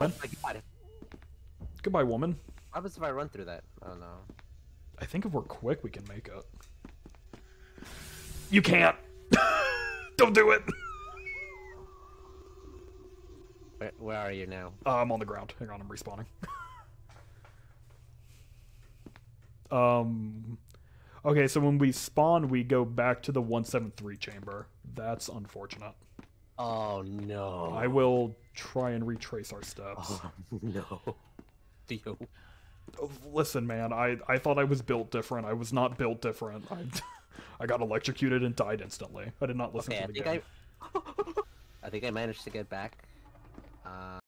my god. Goodbye, woman. What happens if I run through that? I don't know. I think if we're quick, we can make it. You can't. Don't do it. Where, where are you now? Uh, I'm on the ground. Hang on, I'm respawning. um. Okay, so when we spawn, we go back to the 173 chamber. That's unfortunate. Oh no. I will try and retrace our steps. Oh no. Theo. Listen, man, I, I thought I was built different. I was not built different. I, I got electrocuted and died instantly. I did not listen Okay, I to the think game. I. I think I managed to get back. Uh,